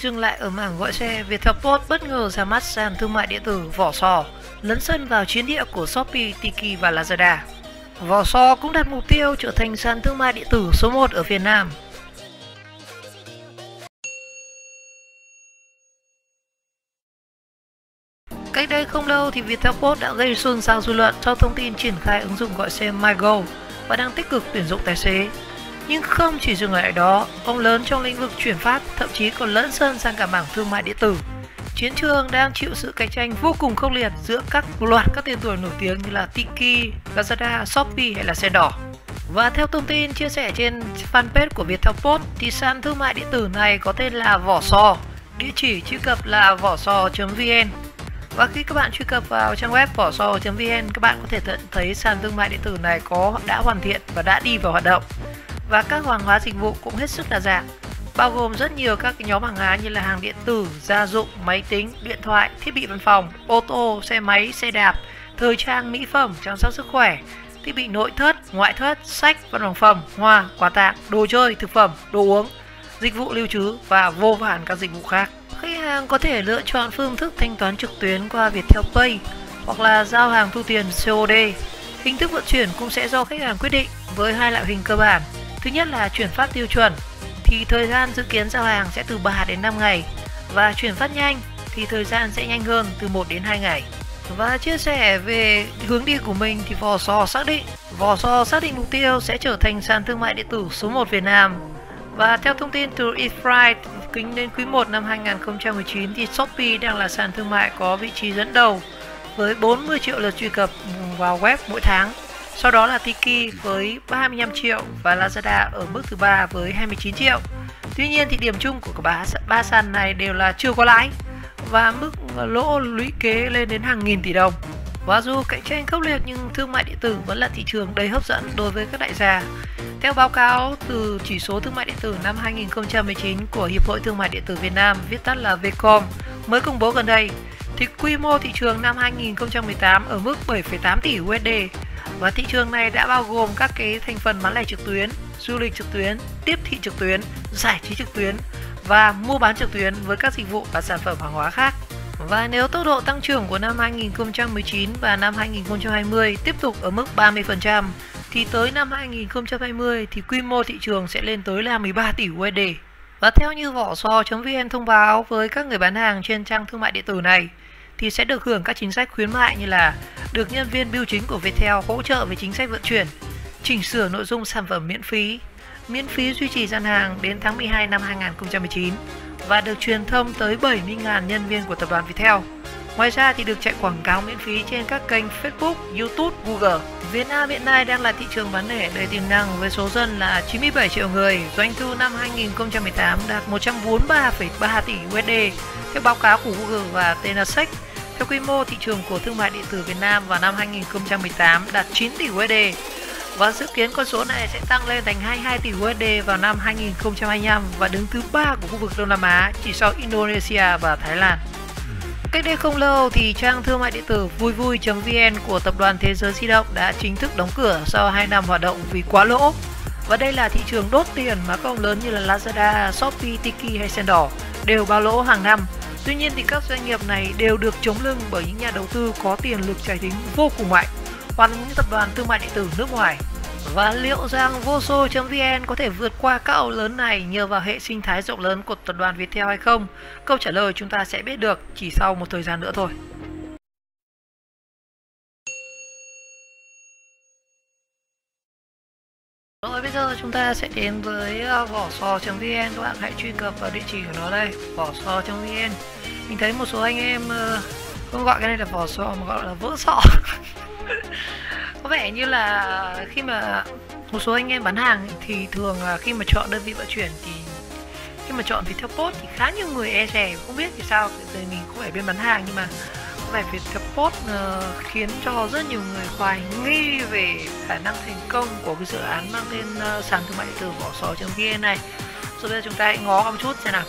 dừng lại ở mảng gọi xe, Viettel Post bất ngờ ra mắt sàn thương mại điện tử vỏ sò, lấn sân vào chiến địa của Shopee, Tiki và Lazada. Vỏ sò cũng đặt mục tiêu trở thành sàn thương mại điện tử số 1 ở Việt Nam. Cách đây không lâu thì Viettel Post đã gây xôn xao dư luận sau thông tin triển khai ứng dụng gọi xe MyGo và đang tích cực tuyển dụng tài xế. Nhưng không chỉ dừng lại đó, ông lớn trong lĩnh vực chuyển phát thậm chí còn lẫn sân sang cả mảng thương mại điện tử. Chiến trường đang chịu sự cạnh tranh vô cùng khốc liệt giữa các loạt các tên tuổi nổi tiếng như là Tiki, Lazada, Shopee hay là xe đỏ. Và theo thông tin chia sẻ trên fanpage của Viettel Post thì sàn thương mại điện tử này có tên là Vỏ Sò, địa chỉ truy cập là vỏ sò.vn và khi các bạn truy cập vào trang web vỏ sò.vn các bạn có thể thấy sàn thương mại điện tử này có đã hoàn thiện và đã đi vào hoạt động và các hàng hóa dịch vụ cũng hết sức đa dạng bao gồm rất nhiều các nhóm hàng hóa như là hàng điện tử, gia dụng, máy tính, điện thoại, thiết bị văn phòng, ô tô, xe máy, xe đạp, thời trang, mỹ phẩm, chăm sóc sức khỏe, thiết bị nội thất, ngoại thất, sách, văn phòng phẩm, hoa, quà tặng, đồ chơi, thực phẩm, đồ uống, dịch vụ lưu trú và vô vàn các dịch vụ khác. Khách hàng có thể lựa chọn phương thức thanh toán trực tuyến qua Viettel Pay hoặc là giao hàng thu tiền COD. Hình thức vận chuyển cũng sẽ do khách hàng quyết định với hai loại hình cơ bản. Thứ nhất là chuyển phát tiêu chuẩn thì thời gian dự kiến giao hàng sẽ từ 3 đến 5 ngày và chuyển phát nhanh thì thời gian sẽ nhanh hơn từ 1 đến 2 ngày. Và chia sẻ về hướng đi của mình thì Vò Sò xác định Vò Sò xác định mục tiêu sẽ trở thành sàn thương mại điện tử số 1 Việt Nam. Và theo thông tin từ Eatfright, tính đến quý 1 năm 2019 thì Shopee đang là sàn thương mại có vị trí dẫn đầu với 40 triệu lượt truy cập vào web mỗi tháng sau đó là Tiki với 35 triệu và Lazada ở mức thứ ba với 29 triệu. Tuy nhiên thì điểm chung của cả ba, ba sàn này đều là chưa có lãi và mức ờ, lỗ lũy kế lên đến hàng nghìn tỷ đồng. Và dù cạnh tranh khốc liệt nhưng thương mại điện tử vẫn là thị trường đầy hấp dẫn đối với các đại gia. Theo báo cáo từ chỉ số thương mại điện tử năm 2019 của Hiệp hội Thương mại điện tử Việt Nam, viết tắt là Vcom, mới công bố gần đây, thì quy mô thị trường năm 2018 ở mức 7,8 tỷ USD và thị trường này đã bao gồm các cái thành phần bán lẻ trực tuyến, du lịch trực tuyến, tiếp thị trực tuyến, giải trí trực tuyến và mua bán trực tuyến với các dịch vụ và sản phẩm hàng hóa khác. Và nếu tốc độ tăng trưởng của năm 2019 và năm 2020 tiếp tục ở mức 30% thì tới năm 2020 thì quy mô thị trường sẽ lên tới là 13 tỷ USD. Và theo như vỏ so.vn thông báo với các người bán hàng trên trang thương mại điện tử này thì sẽ được hưởng các chính sách khuyến mại như là được nhân viên bưu chính của Viettel hỗ trợ về chính sách vận chuyển, chỉnh sửa nội dung sản phẩm miễn phí, miễn phí duy trì gian hàng đến tháng 12 năm 2019 và được truyền thông tới 70.000 nhân viên của tập đoàn Viettel. Ngoài ra thì được chạy quảng cáo miễn phí trên các kênh Facebook, YouTube, Google. Việt Nam hiện nay đang là thị trường bán lẻ đầy tiềm năng với số dân là 97 triệu người, doanh thu năm 2018 đạt 143,3 tỷ USD theo báo cáo của Google và Temasek. Theo quy mô thị trường của thương mại điện tử Việt Nam vào năm 2018 đạt 9 tỷ USD và dự kiến con số này sẽ tăng lên thành 22 tỷ USD vào năm 2025 và đứng thứ ba của khu vực Đông Nam Á chỉ sau Indonesia và Thái Lan. Cách đây không lâu thì trang thương mại điện tử vui vui.vn của tập đoàn Thế giới di động đã chính thức đóng cửa sau 2 năm hoạt động vì quá lỗ. Và đây là thị trường đốt tiền mà các ông lớn như là Lazada, Shopee, Tiki hay Sendor đều bao lỗ hàng năm. Tuy nhiên thì các doanh nghiệp này đều được chống lưng bởi những nhà đầu tư có tiền lực tài chính vô cùng mạnh hoặc những tập đoàn thương mại điện tử nước ngoài. Và liệu rằng Voso.vn có thể vượt qua các ẩu lớn này nhờ vào hệ sinh thái rộng lớn của tập đoàn Viettel hay không? Câu trả lời chúng ta sẽ biết được chỉ sau một thời gian nữa thôi. Rồi, bây giờ chúng ta sẽ đến với ờ, vỏ sò.vn các bạn. Hãy truy cập vào địa chỉ của nó đây, vỏ sò.vn mình thấy một số anh em ờ, không gọi cái này là vỏ sò mà gọi là vỡ sọ. Có vẻ như là khi mà một số anh em bán hàng thì thường là khi mà chọn đơn vị vận chuyển thì, khi mà chọn Viettel Post thì khá nhiều người e rè. Không biết thì sao thì mình không phải bên bán hàng nhưng mà có vẻ Viettel Post uh, khiến cho rất nhiều người hoài nghi về khả năng thành công của cái dự án mang tên uh, sàn thương mại điện tử vỏ sò.vn này. Rồi bây giờ chúng ta hãy ngó một chút xem nào.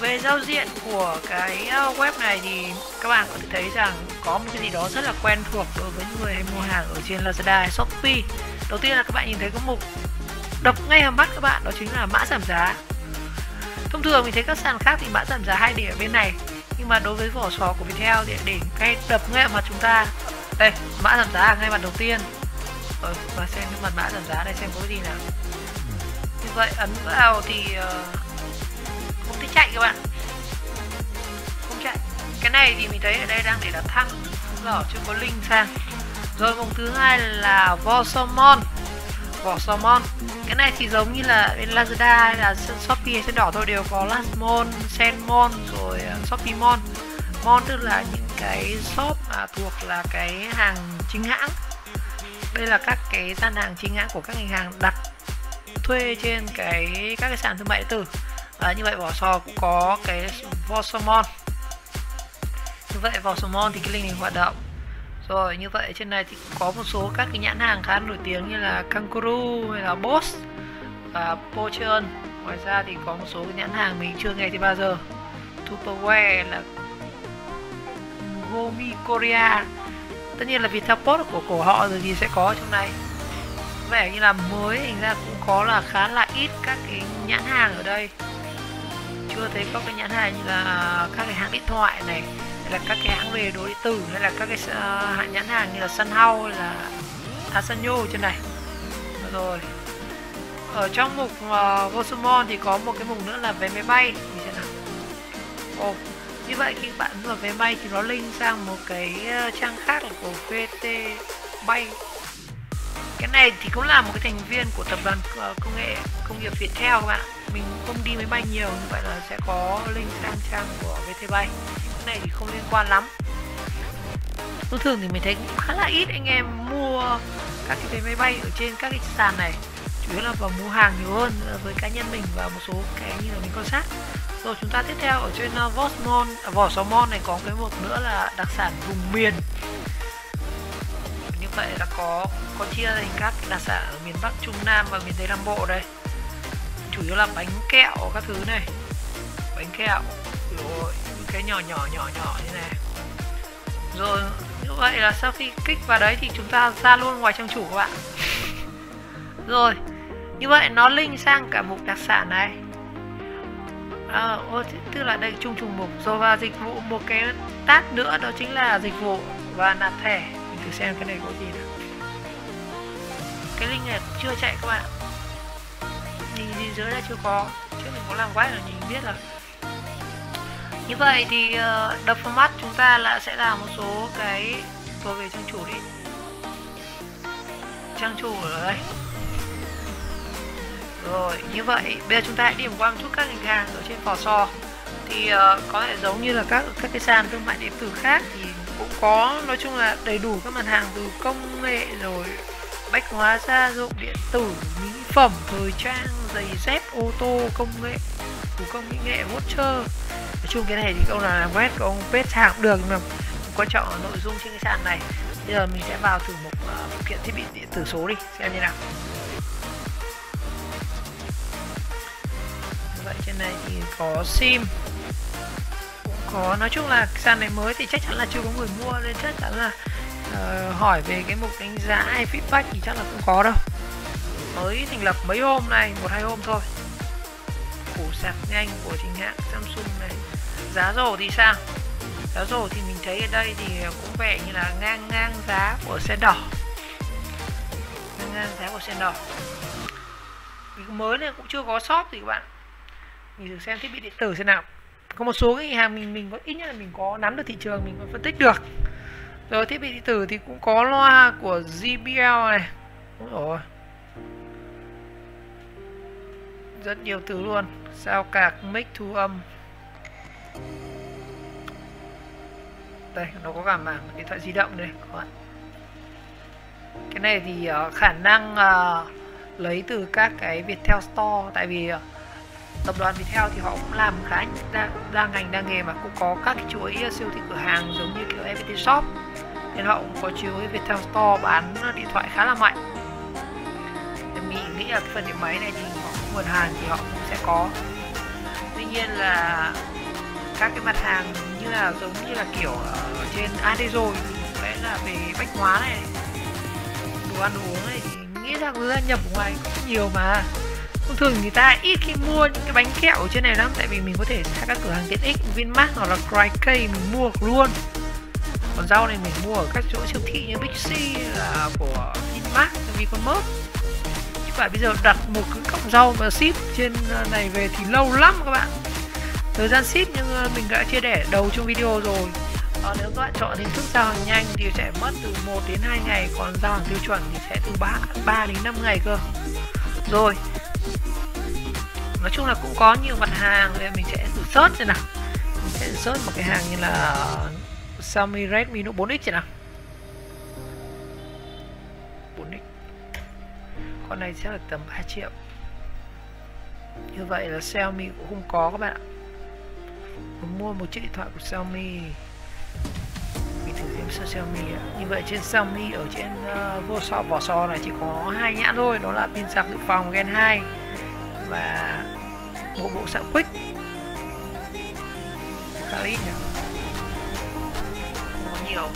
Về giao diện của cái ờ, web này thì các bạn có thể thấy rằng có một cái gì đó rất là quen thuộc đối với những người hay mua hàng ở trên Lazada hay Shopee. Đầu tiên là các bạn nhìn thấy có mục đập ngay vào mắt các bạn đó chính là mã giảm giá. Thông thường mình thấy các sàn khác thì mã giảm giá hay để ở bên này nhưng mà đối với vỏ sò của Viettel thì để ngay đập ngay mặt chúng ta. Đây mã giảm giá ngay mặt đầu tiên. Rồi và xem cái mặt mã giảm giá này xem có gì nào. Như vậy ấn vào thì uh, không thích chạy các bạn. Không chạy. Cái này thì mình thấy ở đây đang để là thăng. Đỏ chưa có link sang. Rồi vòng thứ hai là Vosomon vỏ salmon. Cái này thì giống như là bên Lazada hay là Shopee hay đỏ thôi đều có lasmon, Senmon rồi à, Shopee Mon Mon tức là những cái shop mà thuộc là cái hàng chính hãng. Đây là các cái gian hàng chính hãng của các ngành hàng đặt thuê trên cái các cái sàn thương mại điện tử. À, như vậy vỏ sò cũng có cái vỏ salmon. Như vậy vỏ salmon thì cái link này hoạt động rồi, như vậy trên này thì có một số các cái nhãn hàng khá nổi tiếng như là Kangaroo hay là Boss và Pocheon ngoài ra thì có một số cái nhãn hàng mình chưa nghe thì bao giờ. Tupperware là Gomi Korea. Tất nhiên là Viettel Post của của họ rồi thì sẽ có trong này. Vẻ như là mới hình ra cũng có là khá là ít các cái nhãn hàng ở đây. Chưa thấy có cái nhãn hàng như là các cái hãng điện thoại này là các cái hãng về đồ điện tử hay là các cái ờ, uh, hãng nhãn hàng như là Sunhouse hay là Asanyo trên này. Rồi. Ở trong mục uh, Vosumon thì có một cái mục nữa là vé máy bay. Như thế nào. Ồ, như vậy khi bạn vào vé bay thì nó link sang một cái ờ, trang khác là của VT bay cái này thì cũng là một cái thành viên của tập đoàn ờ, công nghệ công nghiệp Viettel các bạn mình không đi máy bay nhiều như vậy là sẽ có link sang trang của VT bay. Cái này thì không liên quan lắm. Thông thường thì mình thấy cũng khá là ít anh em mua các cái vé máy bay ở trên các cái sàn này. Chủ yếu là vào mua hàng nhiều hơn ờ, với cá nhân mình và một số cái như là mình quan sát. Rồi chúng ta tiếp theo ở trên ờ, Vosmon à, vỏ sò mon này có cái một nữa là đặc sản vùng miền vậy là có có chia thành các đặc sản ở miền Bắc Trung Nam và miền Tây Nam Bộ đây. Chủ yếu là bánh kẹo các thứ này. Bánh kẹo rồi cái nhỏ nhỏ nhỏ nhỏ như này. Rồi như vậy là sau khi kích vào đấy thì chúng ta ra luôn ngoài trang chủ các bạn. Rồi như vậy nó link sang cả mục đặc sản này. À, ô, tức là đây chung trùng mục. Rồi và dịch vụ một cái tab nữa đó chính là dịch vụ và nạp thẻ thử xem cái này có gì nào. Cái link này chưa chạy các bạn nhìn gì dưới đây chưa có. Chứ mình có làm quái là nhìn biết là như vậy thì ờ, uh, đập format chúng ta là sẽ là một số cái tôi về trang chủ đi. Trang chủ ở đây rồi như vậy bây giờ chúng ta hãy điểm qua một chút các ngành hàng ở trên vỏ so thì uh, có thể giống như là các các cái sàn thương mại điện tử khác thì cũng có nói chung là đầy đủ các mặt hàng từ công nghệ rồi bách hóa gia dụng điện tử mỹ phẩm thời trang giày dép ô tô công nghệ thủ công mỹ nghệ voucher. Nói chung cái này thì ông là làm web của ông page sạc cũng được nhưng mà quan trọng là nội dung trên cái sàn này. Bây giờ mình sẽ vào thử một uh, phụ kiện thiết bị điện tử số đi xem như nào. Vậy trên này thì có sim có nói chung là sàn này mới thì chắc chắn là chưa có người mua nên chắc chắn là uh, hỏi về cái mục đánh giá hay feedback thì chắc là không có đâu. Mới thành lập mấy hôm này một hai hôm thôi. Củ sạc nhanh của chính hãng Samsung này. Giá dầu thì sao? Giá dầu thì mình thấy ở đây thì cũng vẻ như là ngang ngang giá của xe đỏ. Ngang ngang giá của xe đỏ. Mới này cũng chưa có shop thì các bạn. Mình thử xem thiết bị điện tử xem nào có một số cái hàng mình mình có ít nhất là mình có nắm được thị trường mình có phân tích được. Rồi thiết bị điện tử thì cũng có loa của JBL này. Đúng rồi rất nhiều thứ luôn. Sao cạc mic thu âm? Đây nó có cả mảng điện thoại di động đây các bạn. Cái này thì uh, khả năng uh, lấy từ các cái Viettel Store. Tại vì uh, tập đoàn Viettel thì họ cũng làm khá đa, đa ngành đa nghề mà cũng có các cái chuỗi ờ, siêu thị cửa hàng giống như kiểu FPT Shop. Nên họ cũng có chuỗi Viettel Store bán điện thoại khá là mạnh. Thì mình nghĩ là cái phần điện máy này thì họ nguồn hàng thì họ cũng sẽ có. Tuy nhiên là các cái mặt hàng như là giống như là kiểu ở trên AD rồi đấy là về bách hóa này đồ ăn đồ uống này thì nghĩ rằng là nhập ngoài cũng nhiều mà thường người ta ít khi mua những cái bánh kẹo ở trên này lắm tại vì mình có thể ra các cửa hàng tiện ích Vinmart hoặc là Cry mình mua luôn. Còn rau này mình mua ở các chỗ siêu thị như Big C là của Vinmart Vincommerce chứ phải bây giờ đặt một cái cọng rau mà ship trên ờ, này về thì lâu lắm các bạn. Thời gian ship nhưng ờ, mình đã chia sẻ đầu trong video rồi. À, nếu các bạn chọn hình thức giao hàng nhanh thì sẽ mất từ 1 đến 2 ngày còn giao hàng tiêu chuẩn thì sẽ từ 3, 3 đến 5 ngày cơ. Rồi nói chung là cũng có nhiều mặt hàng nên mình sẽ thử search xem nào. Mình sẽ search một cái hàng như là Xiaomi Redmi Note 4X xem nào. 4X con này sẽ là tầm 3 triệu. Như vậy là Xiaomi cũng không có các bạn ạ. Muốn mua một chiếc điện thoại của Xiaomi. Mình thử xem sao Xiaomi ạ. Như vậy trên Xiaomi ở trên uh, vô so vỏ so này chỉ có hai nhãn thôi. Đó là pin sạc dự phòng Gen 2 và bộ bộ sạc quick khá ít nhỉ? Có nhiều.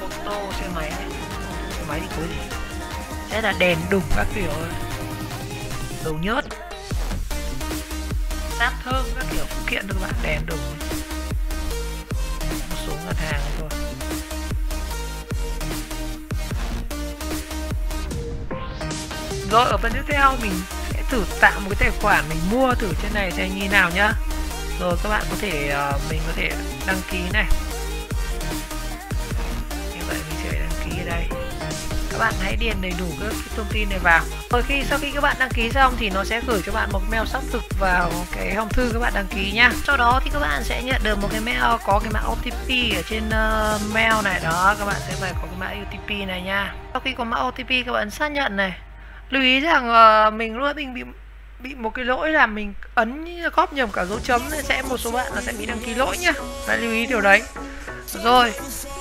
Ô tô, xe máy. Này xe máy thì cuối gì? Sẽ là đèn đùng các kiểu. Đầu nhớt. Sáp thơm các kiểu, phụ kiện các bạn đèn đùng một số ngân hàng thôi. Rồi ở phần tiếp theo mình sẽ thử tạo một cái tài khoản mình mua thử trên này xem như nào nhá. Rồi các bạn có thể uh, mình có thể đăng ký này. Như vậy mình sẽ đăng ký ở đây. Các bạn hãy điền đầy đủ các thông tin này vào. Rồi khi sau khi các bạn đăng ký xong thì nó sẽ gửi cho bạn một mail xác thực vào cái hòm thư các bạn đăng ký nhá. Sau đó thì các bạn sẽ nhận được một cái mail có cái mã OTP ở trên uh, mail này. Đó các bạn sẽ phải có cái mã OTP này nha sau khi có mã OTP các bạn xác nhận này lưu ý rằng uh, mình luôn mình bị bị một cái lỗi là mình ấn góp nhầm cả dấu chấm nên sẽ một số bạn là sẽ bị đăng ký lỗi nhá. Phải lưu ý điều đấy. Rồi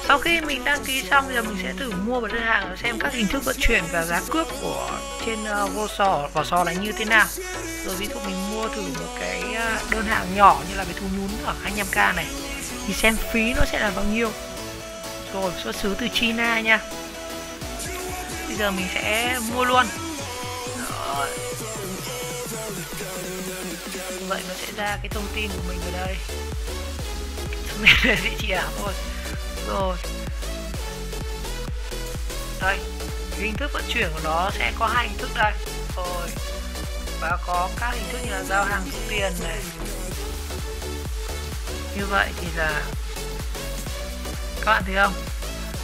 sau khi mình đăng ký xong giờ mình sẽ thử mua một đơn hàng xem các hình thức vận chuyển và giá cước của trên uh, vô sò vỏ sò là như thế nào. Rồi ví dụ mình mua thử một cái ờ, đơn hàng nhỏ như là cái thú nhún ở 25k này thì xem phí nó sẽ là bao nhiêu. Rồi xuất xứ từ China nha. Bây giờ mình sẽ mua luôn rồi. Vậy nó sẽ ra cái thông tin của mình ở đây. Thông tin là địa chỉ ảo thôi. Rồi. Đây hình thức vận chuyển của nó sẽ có hai hình thức đây. Rồi. Và có các hình thức như là giao hàng thu tiền này. Như vậy thì là các bạn thấy không?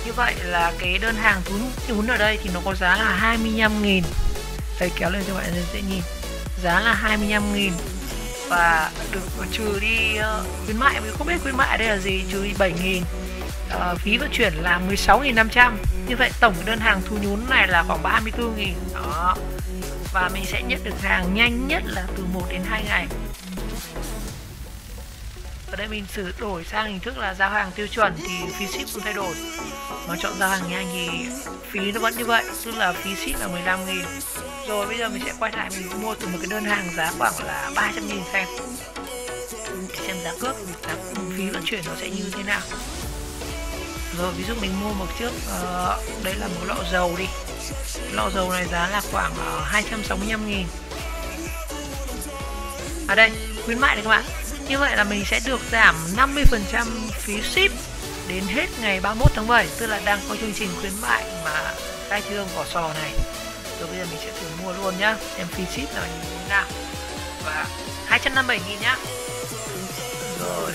Như vậy là cái đơn hàng thú nhún ở đây thì nó có giá là 25.000 đây kéo lên cho bạn dễ nhìn. Giá là 25.000 và được trừ đi uh, khuyến mại mình không biết khuyến mại đây là gì trừ đi 7.000 uh, ờ, phí vận chuyển là 16.500 như vậy tổng đơn hàng thu nhún này là khoảng 34.000 đó. Và mình sẽ nhận được hàng nhanh nhất là từ 1 đến 2 ngày. Ở đây mình sửa đổi sang hình thức là giao hàng tiêu chuẩn thì phí ship không thay đổi. Mà chọn giao hàng nhanh thì phí nó vẫn như vậy tức là phí ship là 15 nghìn rồi bây giờ mình sẽ quay lại mình mua từ một cái đơn hàng giá khoảng là 300 nghìn xem. Xem giá cước giá phí vận chuyển nó sẽ như thế nào. Rồi ví dụ mình mua một chiếc uh, đây là một lọ dầu đi. Lọ dầu này giá là khoảng ờ, uh, 265 nghìn. Ở à đây khuyến mại đấy các bạn. Như vậy là mình sẽ được giảm 50% phí ship đến hết ngày 31 tháng 7 tức là đang có chương trình khuyến mại mà khai trương vỏ sò này rồi bây giờ mình sẽ thử mua luôn nhá. Em phí ship là như thế nào và 257 nghìn nhá. Rồi.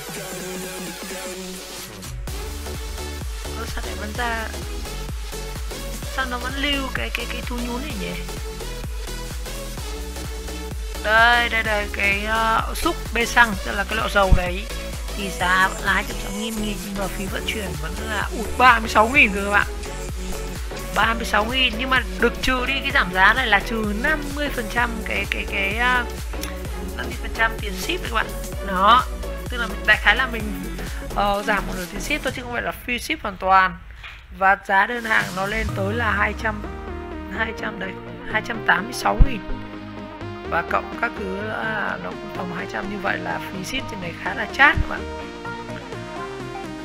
Ơ sao lại vẫn ra? Sao nó vẫn lưu cái cái cái thu nhún này nhỉ? Đây đây đây cái ờ, uh, xúc bê xăng tức là cái lọ dầu đấy. Thì giá vẫn là 260 nghìn nghìn nhưng mà phí vận chuyển vẫn là ụt 36 nghìn rồi các bạn. 36 nghìn. Nhưng mà được trừ đi cái giảm giá này là trừ 50 phần trăm cái cái cái uh, phần trăm tiền ship các bạn. Đó tức là đại khái là mình uh, giảm một nửa tiền ship thôi chứ không phải là free ship hoàn toàn. Và giá đơn hàng nó lên tới là 200 200 đấy 286 nghìn. Và cộng các thứ là à, nó cũng tầm 200 như vậy là phí ship trên này khá là chát các bạn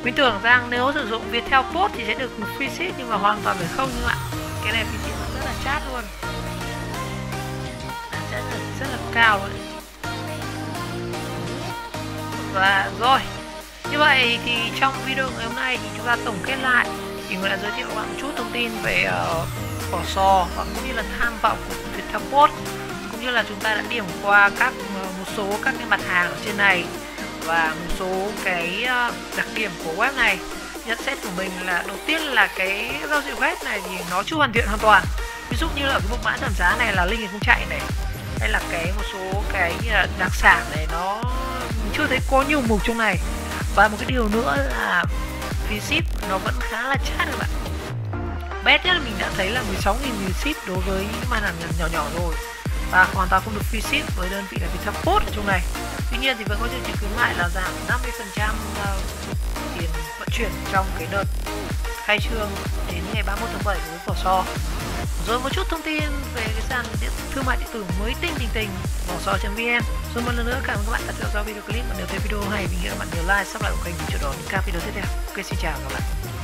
mình tưởng rằng nếu sử dụng Viettel Post thì sẽ được free ship nhưng mà hoàn toàn phải không các bạn cái này phí ship rất là chát luôn. Sẽ rất là cao rồi và rồi như vậy thì trong video ngày hôm nay thì chúng ta tổng kết lại. Thì mình đã giới thiệu bạn một chút thông tin về uh, vỏ sò và cũng như là tham vọng của Viettel Post. Cũng như là chúng ta đã điểm qua các uh, một số các cái mặt hàng ở trên này và một số cái ờ, đặc điểm của web này. Nhận xét của mình là đầu tiên là cái giao diện web này thì nó chưa hoàn thiện hoàn toàn. Ví dụ như là cái mục mã giảm giá này là linh không chạy này, hay là cái một số cái ờ, đặc sản này nó chưa thấy có nhiều mục trong này. Và một cái điều nữa là phí ship nó vẫn khá là chát các bạn. Bét nhất là mình đã thấy là 16.000 nghìn ship đối với những màn hình nhỏ nhỏ rồi. Và hoàn toàn không được free ship với đơn vị là Viettel Post ở trong này tuy nhiên thì vẫn có chương trình khuyến mại là giảm 50% ờ, tiền vận chuyển trong cái đợt khai trương đến ngày 31 tháng 7 với vỏ so rồi một chút thông tin về cái sàn điện, thương mại điện tử mới tinh tình tình, vỏ so.vn rồi một lần nữa cảm ơn các bạn đã theo dõi video clip và nếu thấy video hay mình nghĩ các bạn nhớ like, subscribe kênh để chờ đón những các video tiếp theo. Ok, xin chào các bạn